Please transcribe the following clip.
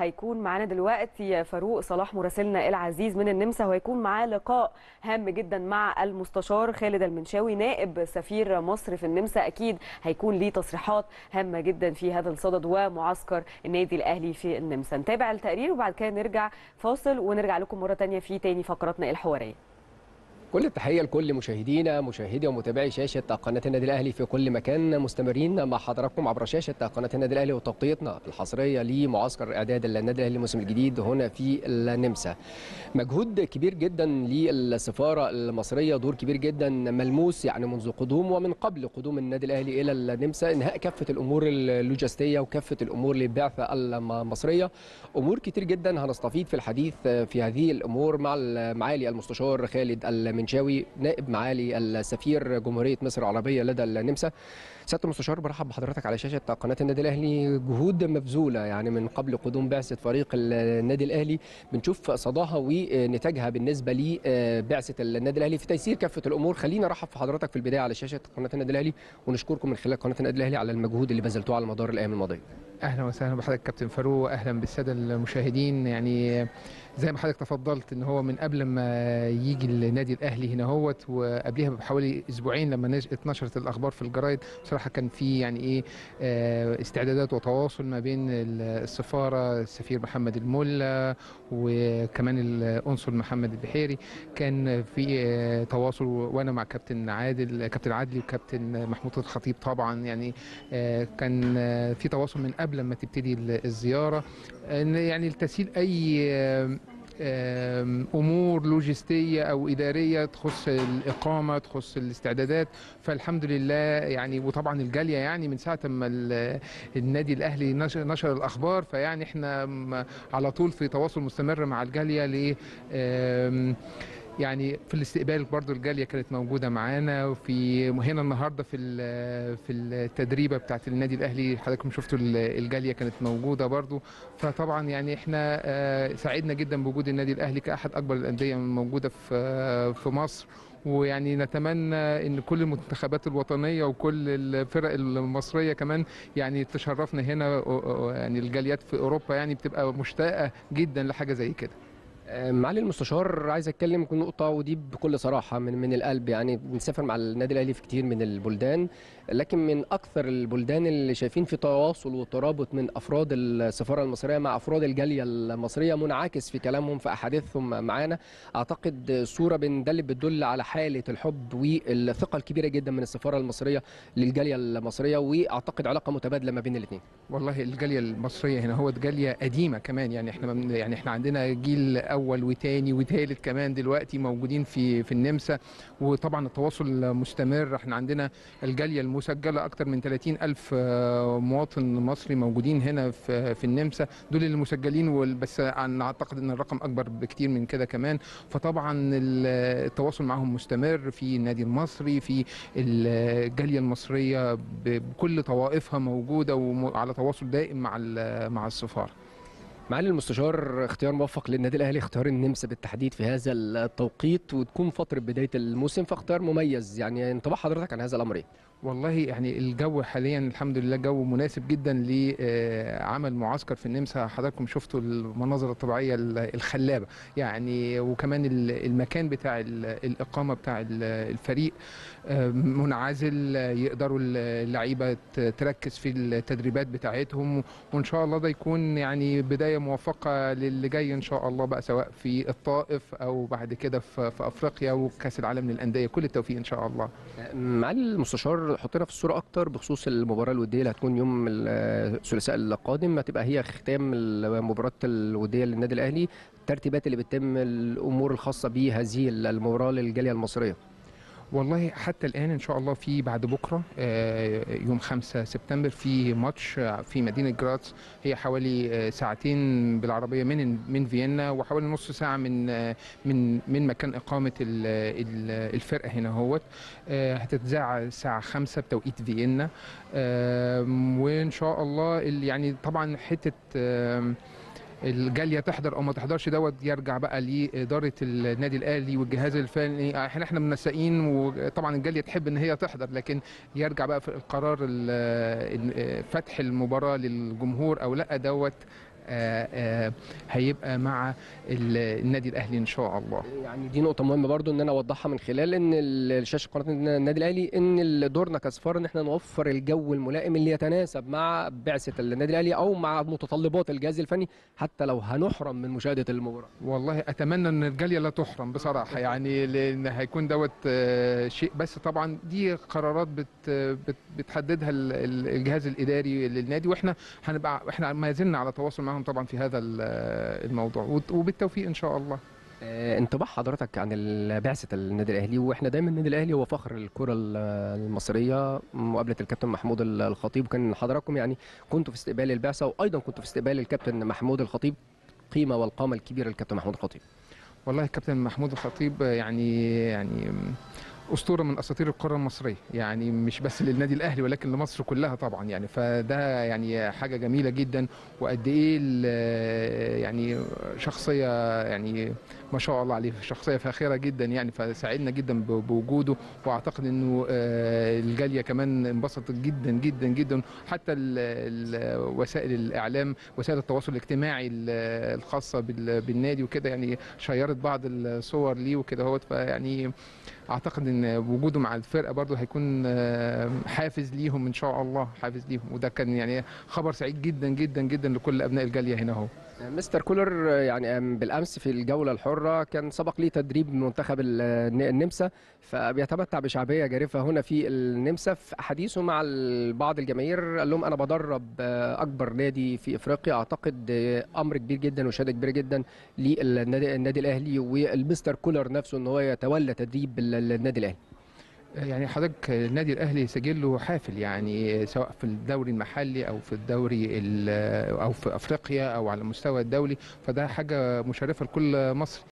هيكون معانا دلوقتي فاروق صلاح مراسلنا العزيز من النمسا وهيكون معاه لقاء هام جدا مع المستشار خالد المنشاوي نائب سفير مصر في النمسا. أكيد هيكون ليه تصريحات هامة جدا في هذا الصدد ومعسكر النادي الأهلي في النمسا. نتابع التقرير وبعد كده نرجع فاصل ونرجع لكم مرة ثانية في تاني فقراتنا الحوارية. كل التحيه لكل مشاهدينا مشاهدي ومتابعي شاشة قناة النادي الأهلي في كل مكان. مستمرين مع حضراتكم عبر شاشة قناة النادي الأهلي وتغطيتنا الحصرية لمعسكر إعداد النادي الأهلي الموسم الجديد هنا في النمسا. مجهود كبير جدا للسفارة المصرية دور كبير جدا ملموس يعني منذ قدوم ومن قبل قدوم النادي الأهلي إلى النمسا إنهاء كافة الأمور اللوجستية وكافة الأمور للبعثه المصرية. أمور كتير جدا هنستفيد في الحديث في هذه الأمور مع معالي المستشار خالد المنشاوي نائب معالي السفير جمهورية مصر العربية لدى النمسا. سيادة المستشار برحب بحضرتك على شاشة قناة النادي الأهلي. جهود مبذولة يعني من قبل قدوم بعثة فريق النادي الأهلي. بنشوف صداها ونتاجها بالنسبة لبعثه النادي الأهلي. في تيسير كافة الأمور خلينا ارحب في حضرتك في البداية على شاشة قناة النادي الأهلي. ونشكركم من خلال قناة النادي الأهلي على المجهود اللي بذلتوه على مدار الأيام الماضية. أهلا وسهلا بحضرتك كابتن فاروق أهلا بالسادة المشاهدين. يعني زي ما حضرتك تفضلت إن هو من قبل ما يجي النادي الأهلي هنا هوت وقبلها بحوالي أسبوعين لما اتنشرت الأخبار في الجرايد بصراحة كان في يعني إيه استعدادات وتواصل ما بين السفارة السفير محمد الملا وكمان القنصل محمد البحيري. كان في تواصل وأنا مع كابتن عادل كابتن عادلي وكابتن محمود الخطيب طبعا. يعني كان في تواصل من قبل ما تبتدي الزيارة. يعني لتسهيل أي أمور لوجستية أو إدارية تخص الإقامة تخص الاستعدادات. فالحمد لله يعني وطبعا الجالية يعني من ساعة ما النادي الأهلي نشر الأخبار فيعني إحنا على طول في تواصل مستمر مع الجالية ل يعني في الاستقبال برضو الجالية كانت موجودة معانا وفي هنا النهارده في في التدريبة بتاعت النادي الأهلي حضراتكم شفتوا الجالية كانت موجودة برضو. فطبعا يعني إحنا سعدنا جدا بوجود النادي الأهلي كأحد أكبر الأندية الموجودة في في مصر. ويعني نتمنى إن كل المنتخبات الوطنية وكل الفرق المصرية كمان يعني تشرفنا هنا يعني الجاليات في أوروبا يعني بتبقى مشتاقة جدا لحاجة زي كده. معالي المستشار عايز أتكلم في نقطة ودي بكل صراحة من من القلب. يعني بنسافر مع النادي الأهلي في كتير من البلدان لكن من أكثر البلدان اللي شايفين في تواصل وترابط من أفراد السفارة المصرية مع أفراد الجالية المصرية منعكس في كلامهم في أحاديثهم معانا. أعتقد صورة بندل بتدل على حالة الحب والثقة الكبيرة جدا من السفارة المصرية للجالية المصرية وأعتقد علاقة متبادلة ما بين الاثنين والله الجالية المصرية هنا هو جالية قديمة كمان. يعني إحنا يعني إحنا عندنا جيل أول وتاني وتالت كمان دلوقتي موجودين في في النمسا. وطبعا التواصل مستمر. إحنا عندنا الجالية المسجلة أكتر من 30 ألف مواطن مصري موجودين هنا في في النمسا. دول اللي مسجلين بس أنا أعتقد إن الرقم أكبر بكتير من كده كمان. فطبعا التواصل معهم مستمر. في النادي المصري في الجالية المصرية بكل طوائفها موجودة وعلى تواصل دائم مع مع السفارة. معالي المستشار اختيار موفق للنادي الأهلي اختيار النمسا بالتحديد في هذا التوقيت وتكون فترة بداية الموسم فاختيار مميز يعني انطباع حضرتك عن هذا الأمر إيه؟ والله يعني الجو حاليا الحمد لله جو مناسب جدا لعمل معسكر في النمسا حضراتكم شفتوا المناظر الطبيعية الخلابة. يعني وكمان المكان بتاع الإقامة بتاع الفريق منعزل يقدروا اللعيبة تركز في التدريبات بتاعتهم. وإن شاء الله ده يكون يعني بداية موفقة للي جاي إن شاء الله بقى سواء في الطائف أو بعد كده في أفريقيا وكأس العالم للأندية. كل التوفيق إن شاء الله. معالي المستشار حطينا في الصورة أكتر بخصوص المباراة الودية اللي هتكون يوم الثلاثاء القادم. هتبقى هي ختام المباراة الودية للنادي الأهلي الترتيبات اللي بتتم الأمور الخاصة بهذه المباراة للجالية المصرية. والله حتى الآن إن شاء الله في بعد بكرة يوم 5 سبتمبر في ماتش في مدينة جراتس هي حوالي ساعتين بالعربية من من فيينا وحوالي نص ساعة من من من مكان إقامة الفرقة هنا اهوت هتتذاع الساعة 5 بتوقيت فيينا. وإن شاء الله يعني طبعا حتة الجالية تحضر أو ما تحضرش دوت يرجع بقى لإدارة النادي الأهلي والجهاز الفني. إحنا إحنا منسقين وطبعا الجالية تحب إن هي تحضر لكن يرجع بقى في القرار فتح المباراة للجمهور أو لأ دوت آه، آه، هيبقى مع ال- النادي الأهلي إن شاء الله يعني دي نقطة مهمة برضو إن أنا أوضحها من خلال إن ال- شاشة قناة النادي الأهلي إن دورنا كسفارة إن إحنا نوفر الجو الملائم اللي يتناسب مع بعثة النادي الأهلي أو مع متطلبات الجهاز الفني حتى لو هنحرم من مشاهدة المباراة. والله أتمنى إن الجالية لا تحرم بصراحة يعني لأن هيكون دوت آه، شيء بس طبعا دي قرارات بت بت بتحددها ال- ال- الجهاز الإداري للنادي وإحنا هنبقى إحنا ما زلنا على تواصل معاهم طبعا في هذا ال- الموضوع وبالتوفيق إن شاء الله آه، انطباع حضرتك عن بعثة النادي الأهلي وإحنا دايما النادي الأهلي هو فخر الكرة ال- المصرية مقابلة الكابتن محمود ال- الخطيب كان حضراتكم يعني كنتوا في استقبال البعثة وأيضا كنتوا في استقبال الكابتن محمود الخطيب قيمة والقامة الكبيرة للكابتن محمود الخطيب. والله الكابتن محمود الخطيب يعني يعني أسطورة من أساطير الكره المصرية. يعني مش بس للنادي الأهلي ولكن لمصر كلها طبعا. يعني فده يعني حاجة جميلة جدا. وقد إيه يعني شخصية يعني ما شاء الله عليه شخصية فاخرة جدا يعني فسعدنا جدا بوجوده. وأعتقد إنه آه، الجالية كمان انبسطت جدا جدا جدا. حتى وسائل الإعلام وسائل التواصل الاجتماعي ال- الخاصة بال- بالنادي وكده يعني شيرت بعض الصور ليه وكده هوت فيعني أعتقد إن وجوده مع الفرقة برضه هيكون آه، حافز ليهم إن شاء الله حافز ليهم. وده كان يعني خبر سعيد جدا جدا جدا لكل أبناء الجالية هنا أهو. مستر كولر يعني بالأمس في الجولة الحرة كان سبق لي تدريب منتخب ال- النمسا فبيتمتع بشعبية جارفة هنا في النمسا. في احاديثه مع بعض الجماهير قال لهم أنا بدرب أكبر نادي في إفريقيا أعتقد أمر كبير جدا وشهادة كبيرة جدا للنادي الأهلي والمستر كولر نفسه إن هو يتولى تدريب ال- النادي الأهلي. يعني حضرتك النادي الأهلي سجله حافل يعني سواء في الدوري المحلي أو في الدوري ال- أو في أفريقيا أو على المستوى الدولي فده حاجة مشرفة لكل مصري.